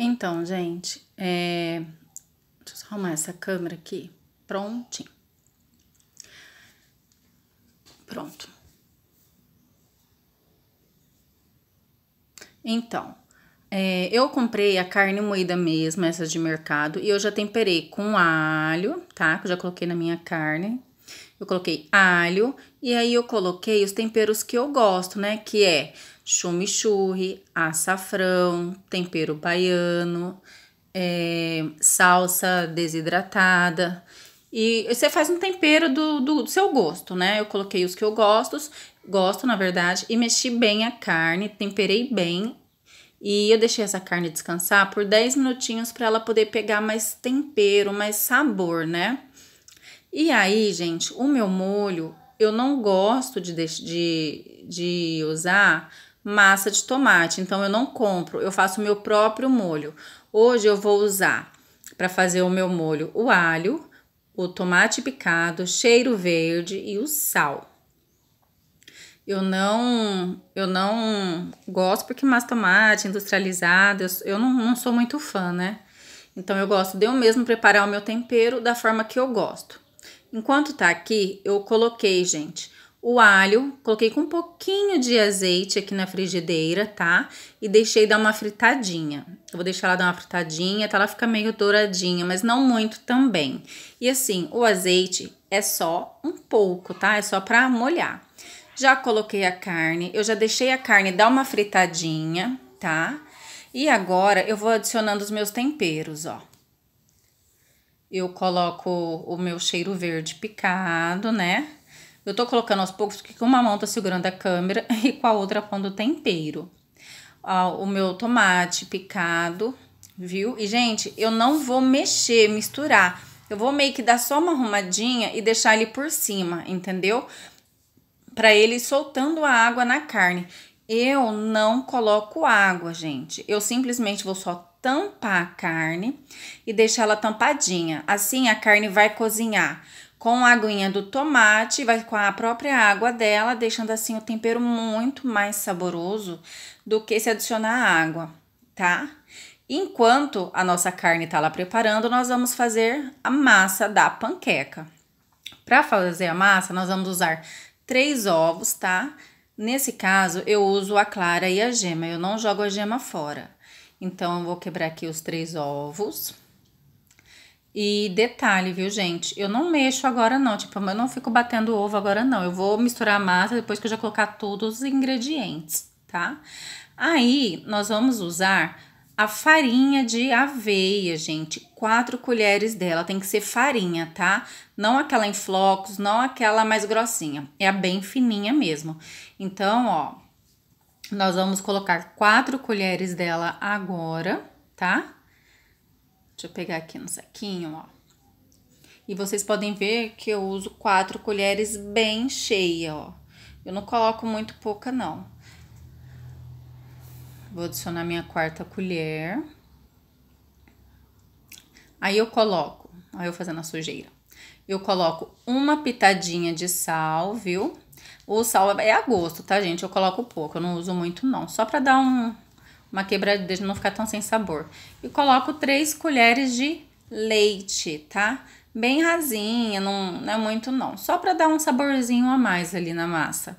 Então, gente, é... deixa eu arrumar essa câmera aqui. Prontinho. Pronto. Então, é, eu comprei a carne moída mesmo, essa de mercado, e eu já temperei com alho, tá? Que eu já coloquei na minha carne. Eu coloquei alho, e aí eu coloquei os temperos que eu gosto, né? Que é chimichurri, açafrão, tempero baiano, é, salsa desidratada. E você faz um tempero do, do, do, seu gosto, né? Eu coloquei os que eu gosto, gosto, na verdade, e mexi bem a carne, temperei bem. E eu deixei essa carne descansar por 10 minutinhos para ela poder pegar mais tempero, mais sabor, né? E aí, gente, o meu molho, eu não gosto de, de, de usar massa de tomate, então eu não compro, eu faço o meu próprio molho. Hoje eu vou usar para fazer o meu molho o alho, o tomate picado, cheiro verde e o sal. Eu não, eu não gosto porque massa tomate industrializada, eu, eu não, não sou muito fã, né? Então eu gosto de eu mesmo preparar o meu tempero da forma que eu gosto. Enquanto tá aqui, eu coloquei, gente, o alho, coloquei com um pouquinho de azeite aqui na frigideira, tá? E deixei dar uma fritadinha. Eu vou deixar ela dar uma fritadinha, até ela ficar meio douradinha, mas não muito também. E assim, o azeite é só um pouco, tá? É só pra molhar. Já coloquei a carne, eu já deixei a carne dar uma fritadinha, tá? E agora eu vou adicionando os meus temperos, ó. Eu coloco o meu cheiro verde picado, né? Eu tô colocando aos poucos porque com uma mão tá segurando a câmera e com a outra pondo tempero. Ó, o meu tomate picado, viu? E, gente, eu não vou mexer, misturar. Eu vou meio que dar só uma arrumadinha e deixar ele por cima, entendeu? Para ele soltando a água na carne. Eu não coloco água, gente. Eu simplesmente vou só tampar a carne e deixar ela tampadinha. Assim a carne vai cozinhar com a aguinha do tomate, vai com a própria água dela, deixando assim o tempero muito mais saboroso do que se adicionar água, tá? Enquanto a nossa carne tá lá preparando, nós vamos fazer a massa da panqueca. Para fazer a massa, nós vamos usar três ovos, tá? Nesse caso, eu uso a clara e a gema, eu não jogo a gema fora. Então, eu vou quebrar aqui os três ovos. E detalhe, viu, gente? Eu não mexo agora não, tipo, eu não fico batendo ovo agora não. Eu vou misturar a massa depois que eu já colocar todos os ingredientes, tá? Aí, nós vamos usar a farinha de aveia, gente. Quatro colheres dela, tem que ser farinha, tá? Não aquela em flocos, não aquela mais grossinha. É a bem fininha mesmo. Então, ó, nós vamos colocar quatro colheres dela agora, tá? Deixa eu pegar aqui no saquinho, ó. E vocês podem ver que eu uso quatro colheres bem cheia, ó. Eu não coloco muito pouca, não. Vou adicionar minha quarta colher. Aí eu coloco, aí eu fazendo a sujeira. Eu coloco uma pitadinha de sal, viu? O sal é a gosto, tá, gente? Eu coloco pouco, eu não uso muito não. Só pra dar um, uma quebradeira, não ficar tão sem sabor. E coloco três colheres de leite, tá? Bem rasinha, não, não é muito não. Só para dar um saborzinho a mais ali na massa.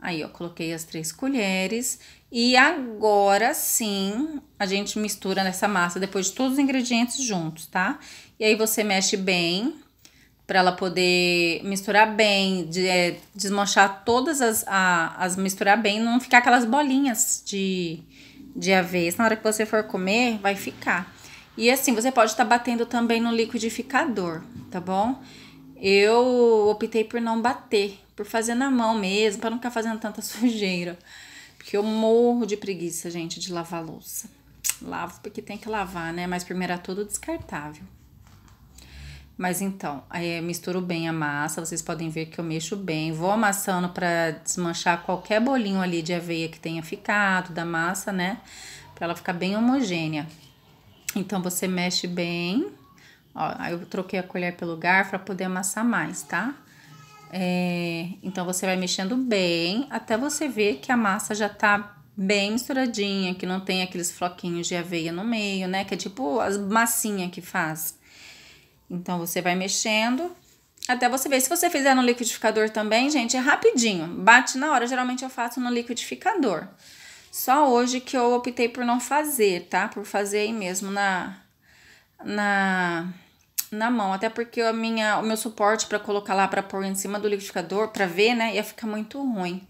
Aí, ó, coloquei as três colheres. E agora sim, a gente mistura nessa massa depois de todos os ingredientes juntos, tá? E aí você mexe bem para ela poder misturar bem, de, é, desmanchar todas as, a, as misturar bem, não ficar aquelas bolinhas de, de aveia. Na hora que você for comer, vai ficar. E assim, você pode estar tá batendo também no liquidificador, tá bom? Eu optei por não bater, por fazer na mão mesmo, para não ficar fazendo tanta sujeira. Porque eu morro de preguiça, gente, de lavar louça. Lavo porque tem que lavar, né? Mas primeiro é tudo descartável. Mas então, aí misturo bem a massa, vocês podem ver que eu mexo bem. Vou amassando para desmanchar qualquer bolinho ali de aveia que tenha ficado da massa, né? Para ela ficar bem homogênea. Então, você mexe bem. Ó, aí eu troquei a colher pelo garfo para poder amassar mais, tá? É, então, você vai mexendo bem até você ver que a massa já tá bem misturadinha, que não tem aqueles floquinhos de aveia no meio, né? Que é tipo as massinha que faz. Então, você vai mexendo até você ver. Se você fizer no liquidificador também, gente, é rapidinho. Bate na hora. Geralmente eu faço no liquidificador. Só hoje que eu optei por não fazer, tá? Por fazer aí mesmo na... Na na mão, até porque a minha, o meu suporte para colocar lá para pôr em cima do liquidificador, para ver, né, ia ficar muito ruim.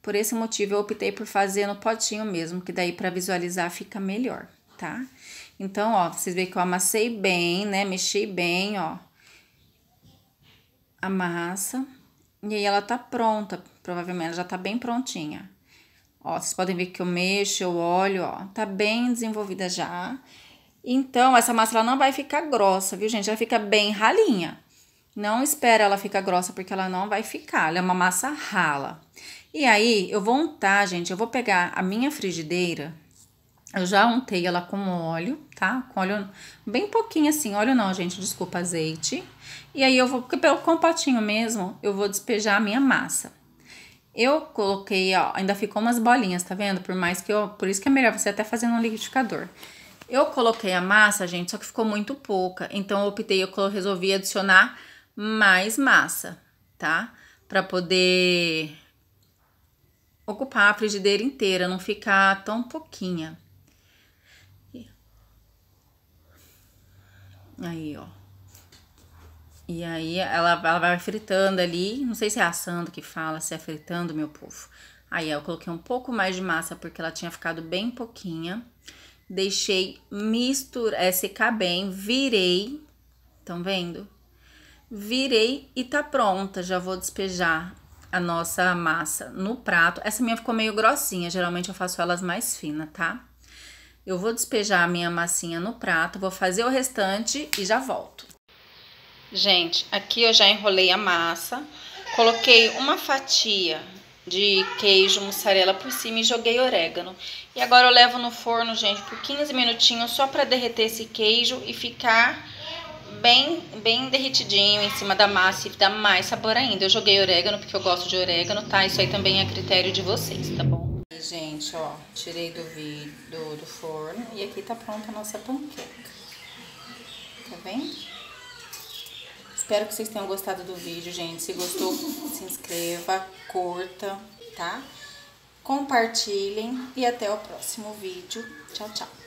Por esse motivo eu optei por fazer no potinho mesmo, que daí para visualizar fica melhor, tá? Então, ó, vocês veem que eu amassei bem, né, mexi bem, ó. A massa. E aí ela tá pronta, provavelmente ela já tá bem prontinha. Ó, vocês podem ver que eu mexo, eu olho, ó, tá bem desenvolvida já. Então, essa massa ela não vai ficar grossa, viu, gente? Ela fica bem ralinha. Não espera ela ficar grossa, porque ela não vai ficar. Ela é uma massa rala. E aí, eu vou untar, gente. Eu vou pegar a minha frigideira. Eu já untei ela com óleo, tá? Com óleo bem pouquinho assim. Óleo não, gente. Desculpa, azeite. E aí, eu vou, porque pelo compatinho mesmo, eu vou despejar a minha massa. Eu coloquei, ó, ainda ficou umas bolinhas, tá vendo? Por mais que eu... Por isso que é melhor você até fazer no liquidificador. Eu coloquei a massa, gente, só que ficou muito pouca. Então, eu optei, eu resolvi adicionar mais massa, tá? Pra poder ocupar a frigideira inteira, não ficar tão pouquinha. Aí, ó. E aí, ela, ela vai fritando ali, não sei se é assando que fala, se é fritando, meu povo. Aí, eu coloquei um pouco mais de massa, porque ela tinha ficado bem pouquinha deixei misturar, é, secar bem, virei, estão vendo? Virei e tá pronta, já vou despejar a nossa massa no prato. Essa minha ficou meio grossinha, geralmente eu faço elas mais finas, tá? Eu vou despejar a minha massinha no prato, vou fazer o restante e já volto. Gente, aqui eu já enrolei a massa, coloquei uma fatia de queijo mussarela por cima e joguei orégano. E agora eu levo no forno, gente, por 15 minutinhos só para derreter esse queijo e ficar bem, bem derretidinho em cima da massa e dar mais sabor ainda. Eu joguei orégano porque eu gosto de orégano, tá? Isso aí também é critério de vocês, tá bom? Gente, ó, tirei do, do, do forno e aqui tá pronta a nossa panqueca. Tá vendo? Espero que vocês tenham gostado do vídeo, gente. Se gostou, se inscreva, curta, tá? Compartilhem e até o próximo vídeo. Tchau, tchau.